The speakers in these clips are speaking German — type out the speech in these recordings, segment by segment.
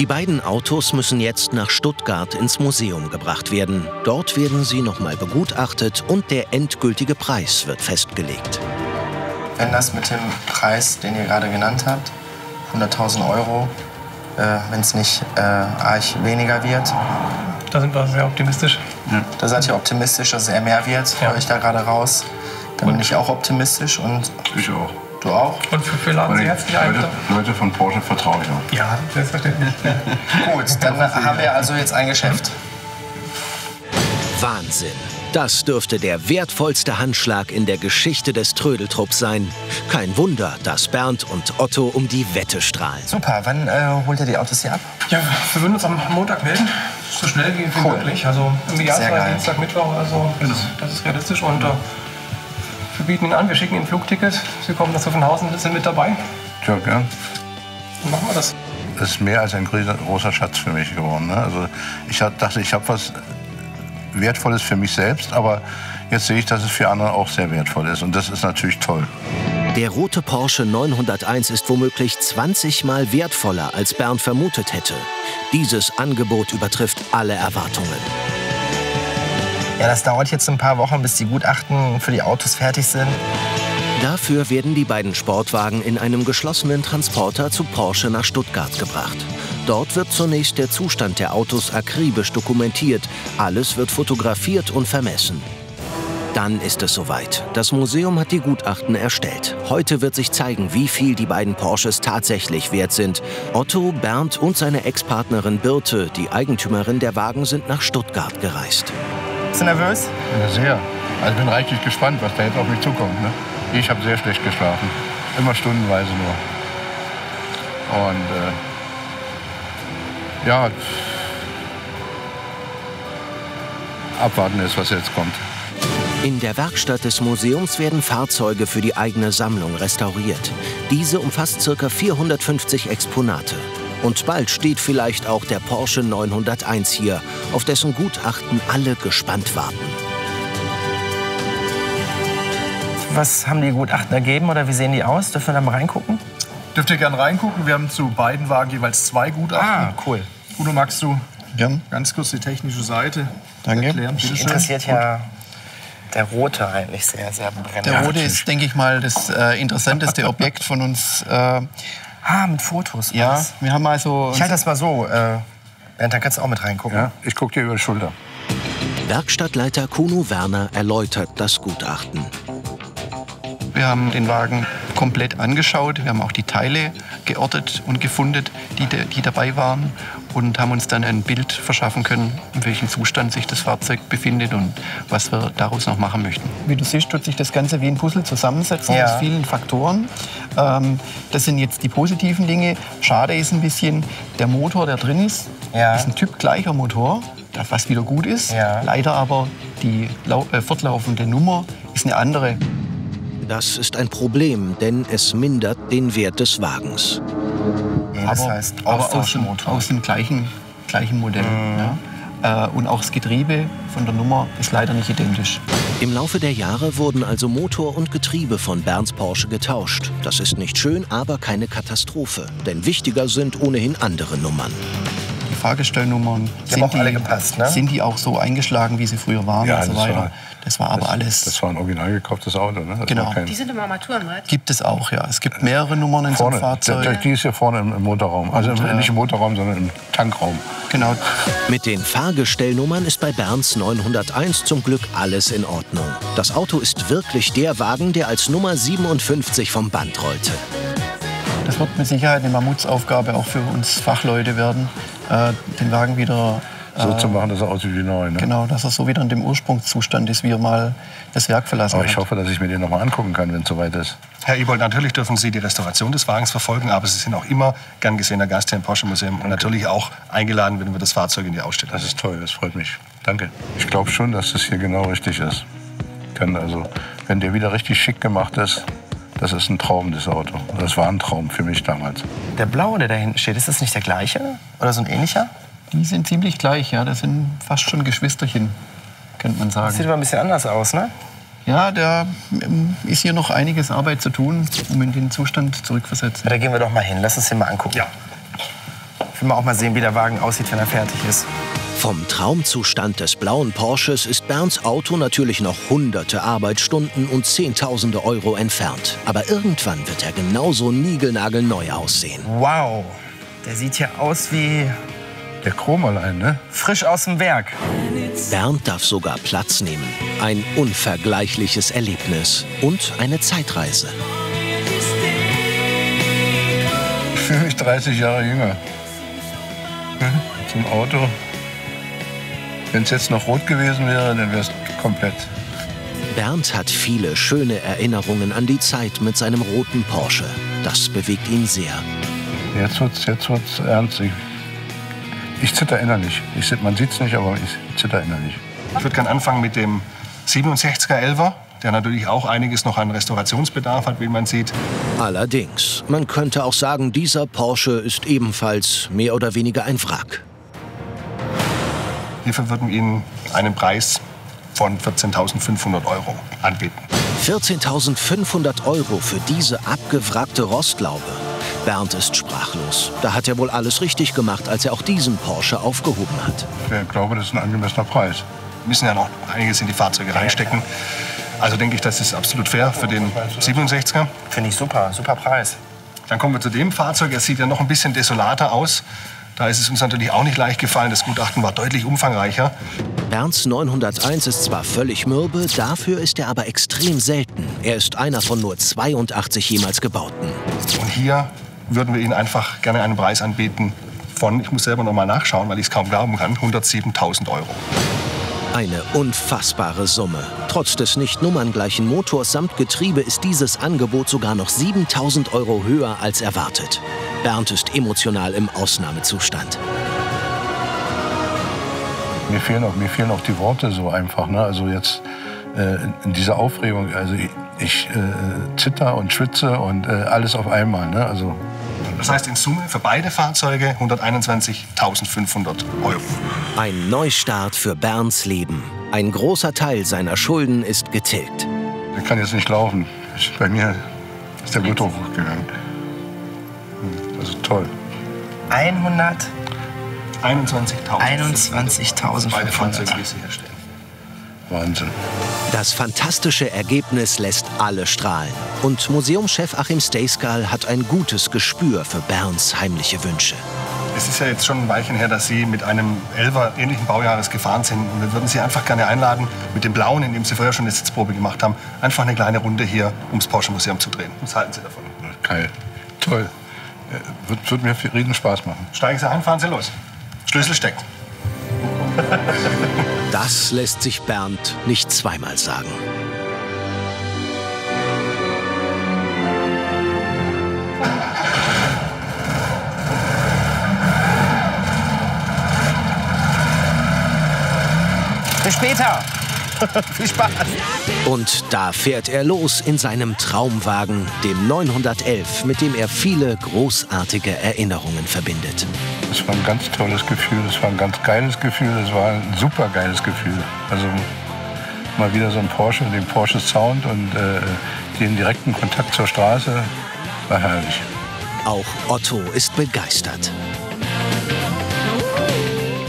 Die beiden Autos müssen jetzt nach Stuttgart ins Museum gebracht werden. Dort werden sie nochmal begutachtet und der endgültige Preis wird festgelegt. Wenn das mit dem Preis, den ihr gerade genannt habt, 100.000 Euro, äh, wenn es nicht äh, arg weniger wird. Da sind wir sehr optimistisch. Ja. Da seid ihr optimistisch, dass es eher mehr wird, ja. höre ich da gerade raus. Dann und? bin ich auch optimistisch und. Ich auch. Du auch? Und für viel haben Sie jetzt die Leute, Leute von Porsche vertraue ich auch. Ja, selbstverständlich. Gut, dann haben wir also jetzt ein Geschäft. Wahnsinn. Das dürfte der wertvollste Handschlag in der Geschichte des Trödeltrupps sein. Kein Wunder, dass Bernd und Otto um die Wette strahlen. Super, wann äh, holt ihr die Autos hier ab? Ja, wir würden uns am Montag melden. So schnell wie, cool. möglich. Also im Idealfall Dienstag, Mittwoch oder so. Das, das ist realistisch. Und äh, wir bieten Ihnen an, wir schicken Ihnen ein Flugticket. Sie kommen nach Zuffenhausen, sind mit dabei. Ja, gern. Dann machen wir das. Das ist mehr als ein großer Schatz für mich geworden. Ne? Also ich dachte, ich habe was Wertvolles für mich selbst, aber jetzt sehe ich, dass es für andere auch sehr wertvoll ist. Und das ist natürlich toll. Der rote Porsche 901 ist womöglich 20 Mal wertvoller, als Bernd vermutet hätte. Dieses Angebot übertrifft alle Erwartungen. Ja, das dauert jetzt ein paar Wochen, bis die Gutachten für die Autos fertig sind. Dafür werden die beiden Sportwagen in einem geschlossenen Transporter zu Porsche nach Stuttgart gebracht. Dort wird zunächst der Zustand der Autos akribisch dokumentiert. Alles wird fotografiert und vermessen. Dann ist es soweit. Das Museum hat die Gutachten erstellt. Heute wird sich zeigen, wie viel die beiden Porsches tatsächlich wert sind. Otto, Bernd und seine Ex-Partnerin Birte, die Eigentümerin der Wagen, sind nach Stuttgart gereist. Bist du nervös? Ja, sehr. Also ich bin reichlich gespannt, was da jetzt auf mich zukommt. Ne? Ich habe sehr schlecht geschlafen. Immer stundenweise nur. Und äh, ja, abwarten ist, was jetzt kommt. In der Werkstatt des Museums werden Fahrzeuge für die eigene Sammlung restauriert. Diese umfasst ca. 450 Exponate. Und bald steht vielleicht auch der Porsche 901 hier, auf dessen Gutachten alle gespannt warten. Was haben die Gutachten ergeben oder wie sehen die aus? Dürfen wir da mal reingucken? Dürft ihr gerne reingucken. Wir haben zu beiden Wagen jeweils zwei Gutachten. Ah, cool. Udo, magst du Gern. ganz kurz die technische Seite Danke. erklären? Mich interessiert ja der rote eigentlich sehr, sehr brennend. Der rote ist, denke ich mal, das äh, interessanteste Objekt von uns. Äh, ah, mit Fotos. Ja, was? wir haben also. Ich halte das mal so. Äh, Bernd, dann kannst du auch mit reingucken. Ja, ich gucke dir über die Schulter. Werkstattleiter Kuno Werner erläutert das Gutachten. Wir haben den Wagen komplett angeschaut. Wir haben auch die Teile geortet und gefunden, die, die dabei waren und haben uns dann ein Bild verschaffen können, in welchem Zustand sich das Fahrzeug befindet und was wir daraus noch machen möchten. Wie du siehst, tut sich das Ganze wie ein Puzzle zusammensetzen ja. aus vielen Faktoren. Ähm, das sind jetzt die positiven Dinge. Schade ist ein bisschen, der Motor, der drin ist, ja. ist ein typgleicher Motor, was wieder gut ist. Ja. Leider aber die äh, fortlaufende Nummer ist eine andere. Das ist ein Problem, denn es mindert den Wert des Wagens. Das aber, heißt aber aus, dem, aus dem gleichen, gleichen Modell. Mhm. Ja. Äh, und auch das Getriebe von der Nummer ist leider nicht identisch. Im Laufe der Jahre wurden also Motor und Getriebe von Bernds Porsche getauscht. Das ist nicht schön, aber keine Katastrophe. Denn wichtiger sind ohnehin andere Nummern. Die Fahrgestellnummern sind die, gepasst, ne? sind die auch so eingeschlagen, wie sie früher waren ja, und so weiter. Das war aber das, alles. Das war ein original gekauftes Auto, ne? Das genau. Die sind im Armaturenbrett? Gibt es auch, ja. Es gibt mehrere Nummern in vorne, so einem Fahrzeug. Die ist hier vorne im, Motorraum. Also und, nicht im Motorraum, sondern im Tankraum. Genau. Mit den Fahrgestellnummern ist bei Bernds 901 zum Glück alles in Ordnung. Das Auto ist wirklich der Wagen, der als Nummer 57 vom Band rollte. Das wird mit Sicherheit eine Mammutsaufgabe auch für uns Fachleute werden, äh, den Wagen wieder so zu machen, dass er aussieht wie neu. Ne? Genau, dass er so wieder in dem Ursprungszustand ist, wie er mal das Werk verlassen aber ich hoffe, dass ich mir den noch mal angucken kann, wenn es soweit ist. Herr Ebold, natürlich dürfen Sie die Restauration des Wagens verfolgen, aber Sie sind auch immer gern gesehener Gast hier im Porsche Museum und natürlich auch eingeladen, wenn wir das Fahrzeug in die Ausstellung Das ist toll, das freut mich. Danke. Ich glaube schon, dass das hier genau richtig ist. Kann also, wenn der wieder richtig schick gemacht ist, das ist ein Traum, das Auto. Das war ein Traum für mich damals. Der blaue, der da hinten steht, ist das nicht der gleiche? Oder so ein ähnlicher? Die sind ziemlich gleich, ja. Das sind fast schon Geschwisterchen, könnte man sagen. Das sieht aber ein bisschen anders aus, ne? Ja, da ähm, ist hier noch einiges Arbeit zu tun, um in den Zustand zurückversetzen. Ja, da gehen wir doch mal hin. Lass uns den mal angucken. Ja. Ich will mal auch mal sehen, wie der Wagen aussieht, wenn er fertig ist. Vom Traumzustand des blauen Porsches ist Bernds Auto natürlich noch hunderte Arbeitsstunden und Zehntausende Euro entfernt. Aber irgendwann wird er genauso niegelnagelneu aussehen. Wow, der sieht ja aus wie Der Chrom allein, ne? frisch aus dem Werk. Bernd darf sogar Platz nehmen. Ein unvergleichliches Erlebnis und eine Zeitreise. Ich fühle mich 30 Jahre jünger. Hm? Zum Auto. Wenn es jetzt noch rot gewesen wäre, dann wäre es komplett. Bernd hat viele schöne Erinnerungen an die Zeit mit seinem roten Porsche. Das bewegt ihn sehr. Jetzt wird's, jetzt wird's ernst. Ich, ich zitter innerlich. Ich, man sieht's nicht, aber ich zitter innerlich. Ich würde gerne anfangen mit dem 67er 11er, der natürlich auch einiges noch an Restaurationsbedarf hat, wie man sieht. Allerdings, man könnte auch sagen, dieser Porsche ist ebenfalls mehr oder weniger ein Wrack. Hierfür würden wir Ihnen einen Preis von 14.500 Euro anbieten. 14.500 Euro für diese abgewrackte Rostlaube. Bernd ist sprachlos. Da hat er wohl alles richtig gemacht, als er auch diesen Porsche aufgehoben hat. Ich glaube, das ist ein angemessener Preis. Wir müssen ja noch einiges in die Fahrzeuge reinstecken. Also denke ich, das ist absolut fair für den 67er. Finde ich super, super Preis. Dann kommen wir zu dem Fahrzeug. Er sieht ja noch ein bisschen desolater aus. Da ist es uns natürlich auch nicht leicht gefallen. Das Gutachten war deutlich umfangreicher. Bernds 901 ist zwar völlig mürbe, dafür ist er aber extrem selten. Er ist einer von nur 82 jemals gebauten. Und hier würden wir Ihnen einfach gerne einen Preis anbieten von, ich muss selber noch mal nachschauen, weil ich es kaum glauben kann, 107.000 Euro. Eine unfassbare Summe. Trotz des nicht nummerngleichen Motors samt Getriebe ist dieses Angebot sogar noch 7000 Euro höher als erwartet. Bernd ist emotional im Ausnahmezustand. Mir fehlen auch, mir fehlen auch die Worte so einfach. Ne? Also jetzt äh, in dieser Aufregung, also ich, ich äh, zitter und schwitze und äh, alles auf einmal. Ne? Also Das heißt in Summe für beide Fahrzeuge 121.500 Euro. Ein Neustart für Bernds Leben. Ein großer Teil seiner Schulden ist getilgt. ich kann jetzt nicht laufen. Ich, bei mir ist der Blutdruck hochgegangen. Hm, Also toll. 100, 21.000. 21.500. Beide Fahrzeuge, die Sie herstellen. Wahnsinn. Das fantastische Ergebnis lässt alle strahlen. Und Museumschef Achim Steiskal hat ein gutes Gespür für Bernds heimliche Wünsche. Es ist ja jetzt schon ein Weilchen her, dass Sie mit einem 11er ähnlichen Baujahres gefahren sind. Und wir würden Sie einfach gerne einladen, mit dem blauen, in dem Sie vorher schon eine Sitzprobe gemacht haben, einfach eine kleine Runde hier ums Porsche Museum zu drehen. Was halten Sie davon? Geil. Toll. Äh, Wird, wird mir viel riesen Spaß machen. Steigen Sie ein, fahren Sie los. Schlüssel steckt. Das lässt sich Bernd nicht zweimal sagen. Bis später. Viel Spaß. Und da fährt er los in seinem Traumwagen, dem 911, mit dem er viele großartige Erinnerungen verbindet. Das war ein ganz tolles Gefühl, das war ein ganz geiles Gefühl, das war ein super geiles Gefühl. Also mal wieder so ein Porsche, den Porsche Sound und äh, den direkten Kontakt zur Straße, war herrlich. Auch Otto ist begeistert.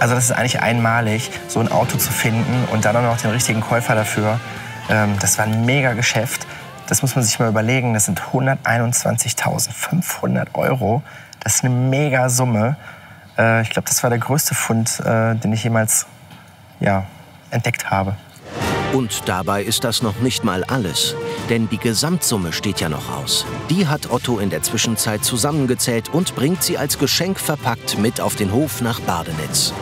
Also das ist eigentlich einmalig, so ein Auto zu finden und dann auch noch den richtigen Käufer dafür. Ähm, das war ein mega Geschäft. Das muss man sich mal überlegen. Das sind 121.500 Euro. Das ist eine mega Summe. Äh, ich glaube, das war der größte Fund, äh, den ich jemals ja, entdeckt habe. Und dabei ist das noch nicht mal alles. Denn die Gesamtsumme steht ja noch aus. Die hat Otto in der Zwischenzeit zusammengezählt und bringt sie als Geschenk verpackt mit auf den Hof nach Badenitz.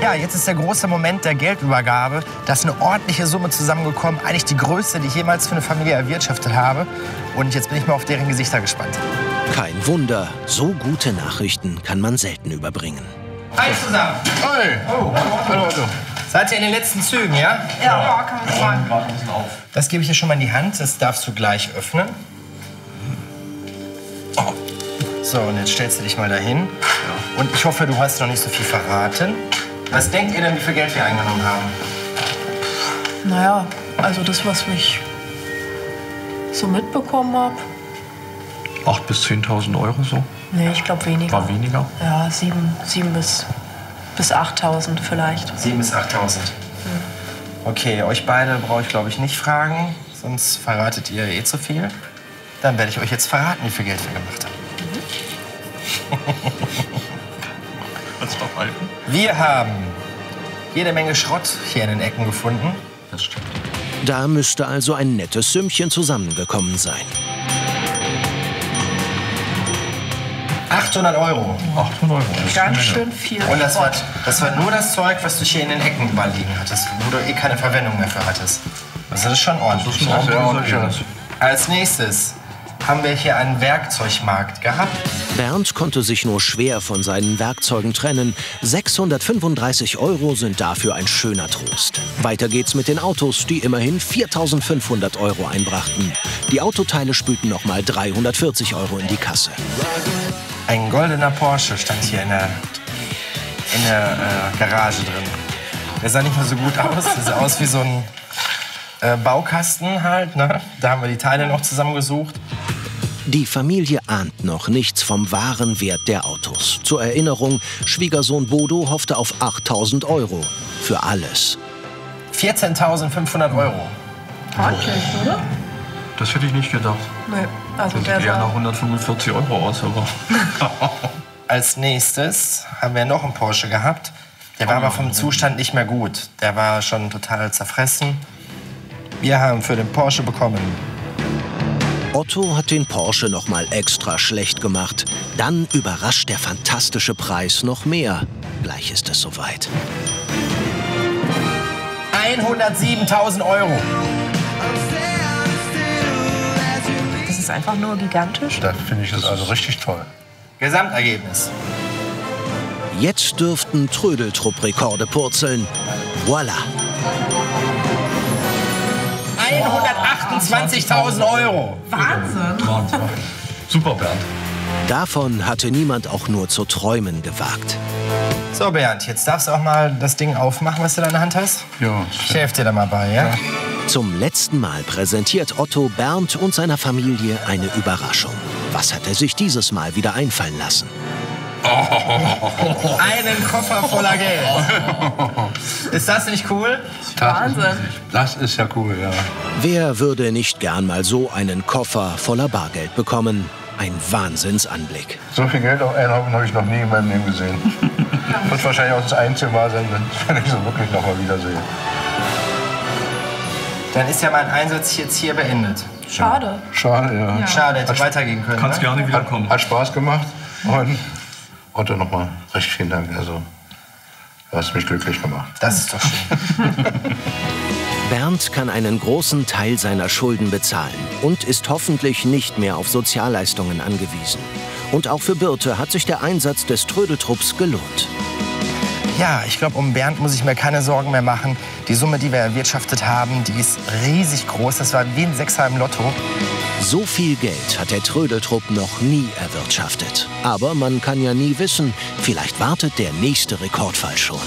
Ja, jetzt ist der große Moment der Geldübergabe. Da ist eine ordentliche Summe zusammengekommen. Eigentlich die größte, die ich jemals für eine Familie erwirtschaftet habe. Und jetzt bin ich mal auf deren Gesichter gespannt. Kein Wunder, so gute Nachrichten kann man selten überbringen. Hi zusammen. Hey! Oh, hallo Otto. Seid ihr in den letzten Zügen, ja? Ja, kann man sagen. Das gebe ich dir schon mal in die Hand. Das darfst du gleich öffnen. Oh. So, und jetzt stellst du dich mal dahin. Und ich hoffe, du hast noch nicht so viel verraten. Was denkt ihr denn, wie viel Geld wir eingenommen haben? Naja, also das, was ich so mitbekommen habe, 8.000 bis 10.000 Euro so. Nee, ich glaube weniger. War weniger? Ja, 7, 7 bis, bis 8.000 vielleicht. 7.000 bis 8.000. Okay, euch beide brauche ich glaube ich nicht fragen, sonst verratet ihr eh zu viel. Dann werde ich euch jetzt verraten, wie viel Geld wir gemacht haben. Kannst du halten? Wir haben jede Menge Schrott hier in den Ecken gefunden. Das stimmt. Da müsste also ein nettes Sümmchen zusammengekommen sein. 800 Euro. 800 Euro. Ganz schön viel. Und das war, das war nur das Zeug, was du hier in den Ecken überliegen hattest, wo du eh keine Verwendung mehr für hattest. Also das ist schon ordentlich. Das ist ordentliches ordentlich. Ergebnis. Als nächstes haben wir hier einen Werkzeugmarkt gehabt. Bernd konnte sich nur schwer von seinen Werkzeugen trennen. 635 Euro sind dafür ein schöner Trost. Weiter geht's mit den Autos, die immerhin 4500 Euro einbrachten. Die Autoteile spülten nochmal 340 Euro in die Kasse. Ein goldener Porsche stand hier in der, in der äh, Garage drin. Der sah nicht mehr so gut aus. Der sah aus wie so ein äh, Baukasten halt. Ne? Da haben wir die Teile noch zusammengesucht. Die Familie ahnt noch nichts vom wahren Wert der Autos. Zur Erinnerung, Schwiegersohn Bodo hoffte auf 8000 Euro. Für alles. 14.500 Euro. Ordentlich, oder? Das hätte ich nicht gedacht. Nee, also Das der sieht eher nach sah... 145 Euro aus, aber Als nächstes haben wir noch einen Porsche gehabt. Der war aber vom Zustand nicht mehr gut. Der war schon total zerfressen. Wir haben für den Porsche bekommen Otto hat den Porsche noch mal extra schlecht gemacht. Dann überrascht der fantastische Preis noch mehr. Gleich ist es soweit. 107.000 Euro. Einfach nur gigantisch. Da finde ich das also richtig toll. Gesamtergebnis. Jetzt dürften Trödeltrupp-Rekorde purzeln. Voila! 128.000 Euro. Wahnsinn. Super, Bernd. Davon hatte niemand auch nur zu träumen gewagt. So, Bernd, jetzt darfst du auch mal das Ding aufmachen, was du da in der Hand hast. Ja, Ich helfe dir da mal bei, ja? Zum letzten Mal präsentiert Otto Bernd und seiner Familie eine Überraschung. Was hat er sich dieses Mal wieder einfallen lassen? Einen Koffer voller Geld. Ist das nicht cool? Wahnsinn. das ist ja cool, ja. Wer würde nicht gern mal so einen Koffer voller Bargeld bekommen? Ein Wahnsinnsanblick. So viel Geld auf einen Haufen habe ich noch nie in meinem Leben gesehen. Wird wahrscheinlich auch das einzige Mal sein, wenn ich so wirklich noch mal wiedersehe. Dann ist ja mein Einsatz jetzt hier beendet. Schade. Schade, ja. Schade, hätte weitergehen können. Kannst Ne? gerne wiederkommen. Hat Spaß gemacht. Und Otto nochmal recht vielen Dank. Also, du hast mich glücklich gemacht. Das ist doch schön. Bernd kann einen großen Teil seiner Schulden bezahlen und ist hoffentlich nicht mehr auf Sozialleistungen angewiesen. Und auch für Birte hat sich der Einsatz des Trödeltrupps gelohnt. Ja, ich glaube, um Bernd muss ich mir keine Sorgen mehr machen. Die Summe, die wir erwirtschaftet haben, die ist riesig groß. Das war wie ein Sechser im Lotto. So viel Geld hat der Trödeltrupp noch nie erwirtschaftet. Aber man kann ja nie wissen, vielleicht wartet der nächste Rekordfall schon.